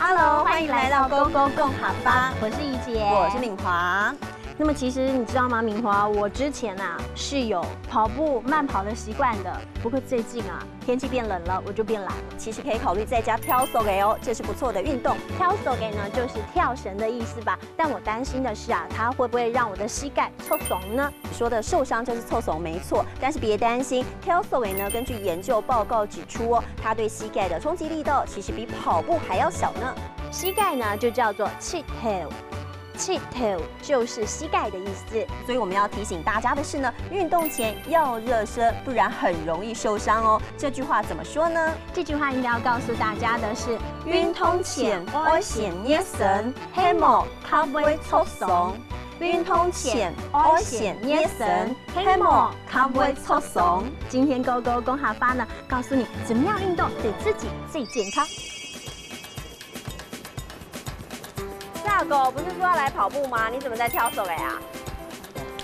Hello，欢迎来到 Go Go 共好吧，我是怡姐，我是敏华。那么其实你知道吗，明华，我之前啊是有跑步慢跑的习惯的。不过最近啊，天气变冷了，我就变懒了。其实可以考虑在家跳手给哦，这是不错的运动。跳手给呢，就是跳绳的意思吧。但我担心的是啊，它会不会让我的膝盖抽耸呢？你说的受伤就是抽耸，没错。但是别担心，跳手给呢，根据研究报告指出哦，它对膝盖的冲击力道其实比跑步还要小呢。膝盖呢，就叫做 cheat heel。头就是膝盖的意思，所以我们要提醒大家的是呢，运动前要热身，不然很容易受伤哦。这句话怎么说呢？这句话应该要告诉大家的是：运动前要先热身，希望它不会抽松。运动前要先热身，希望它不会抽松。今天勾勾公哈发呢，告诉你怎么样运动对自己最健康。大狗不是说要来跑步吗？你怎么在挑手尾啊？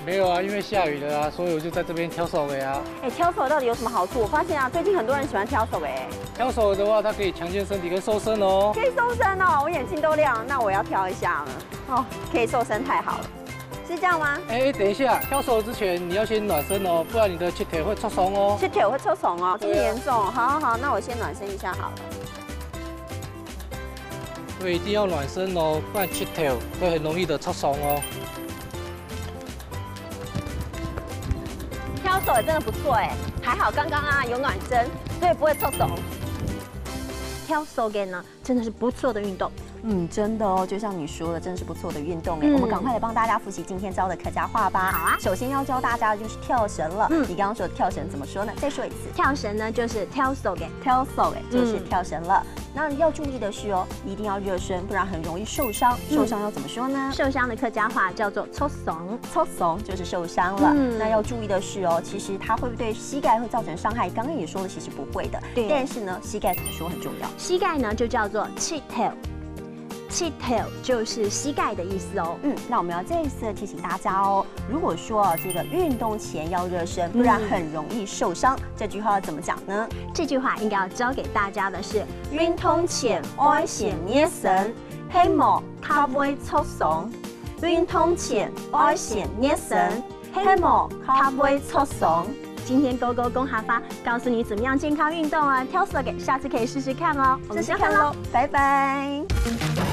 没有啊，因为下雨了啊，所以我就在这边挑手尾啊。哎，挑手到底有什么好处？我发现啊，最近很多人喜欢挑手尾。挑手尾的话，它可以强健身体跟瘦身哦。可以瘦身哦，我眼睛都亮，那我要挑一下了。哦，可以瘦身，太好了，是这样吗？哎，等一下，挑手之前你要先暖身哦，不然你的膝腿会抽松哦。膝腿会抽松哦，这么严重？好好好，那我先暖身一下好了。所以一定要暖身哦，不然膝头会很容易的出手哦。挑手也真的不错哎，还好刚刚啊有暖身，所以不会抽松。挑手给呢，真的是不错的运动。嗯，真的哦，就像你说的，真的是不错的运动哎。我们赶快来帮大家复习今天教的客家话吧。好啊。首先要教大家的就是跳绳了。嗯。你刚刚说跳绳怎么说呢？再说一次。跳绳呢就是跳手给，跳手给就是跳绳了。那要注意的是哦，一定要热身，不然很容易受伤。受伤要怎么说呢？受伤的客家话叫做抽怂，抽怂就是受伤了。那要注意的是哦，其实它会不会对膝盖会造成伤害？刚刚也说了，其实不会的。对。但是呢，膝盖怎么说很重要？膝盖呢就叫做 cheat heel。气头就是膝盖的意思哦。嗯，那我们要再一次提醒大家哦，如果说这个运动前要热身，不然很容易受伤。这句话要怎么讲呢？这句话应该要教给大家的是：运动前要先热身，希望它不会抽松。运动前要先热身，希望它不会抽松。今天勾勾公哈发告诉你怎么样健康运动啊，挑色给下次可以试试看哦。试试看喽，拜拜。